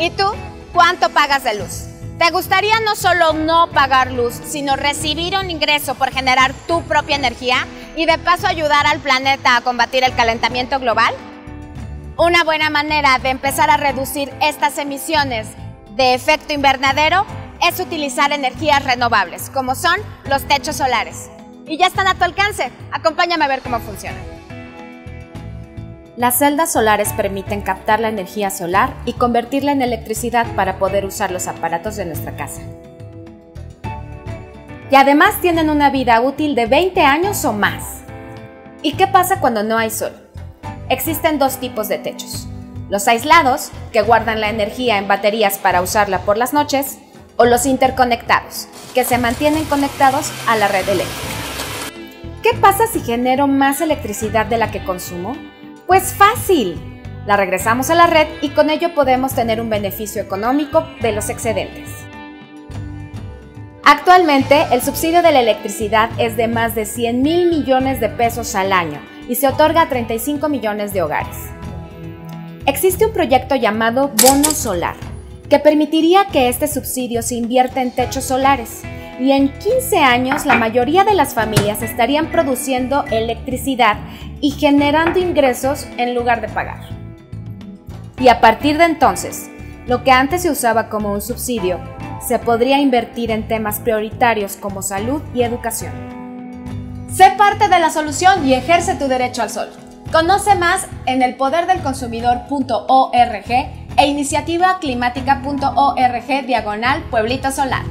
¿Y tú? ¿Cuánto pagas de luz? ¿Te gustaría no solo no pagar luz, sino recibir un ingreso por generar tu propia energía y de paso ayudar al planeta a combatir el calentamiento global? Una buena manera de empezar a reducir estas emisiones de efecto invernadero es utilizar energías renovables, como son los techos solares. Y ya están a tu alcance. Acompáñame a ver cómo funcionan. Las celdas solares permiten captar la energía solar y convertirla en electricidad para poder usar los aparatos de nuestra casa. Y además tienen una vida útil de 20 años o más. ¿Y qué pasa cuando no hay sol? Existen dos tipos de techos. Los aislados, que guardan la energía en baterías para usarla por las noches, o los interconectados, que se mantienen conectados a la red eléctrica. ¿Qué pasa si genero más electricidad de la que consumo? Pues fácil. La regresamos a la red y con ello podemos tener un beneficio económico de los excedentes. Actualmente, el subsidio de la electricidad es de más de 100 mil millones de pesos al año y se otorga a 35 millones de hogares. Existe un proyecto llamado Bono Solar, que permitiría que este subsidio se invierta en techos solares y en 15 años la mayoría de las familias estarían produciendo electricidad y generando ingresos en lugar de pagar. Y a partir de entonces, lo que antes se usaba como un subsidio, se podría invertir en temas prioritarios como salud y educación. Sé parte de la solución y ejerce tu derecho al sol. Conoce más en elpoderdelconsumidor.org e iniciativaclimática.org diagonal Pueblito Solar.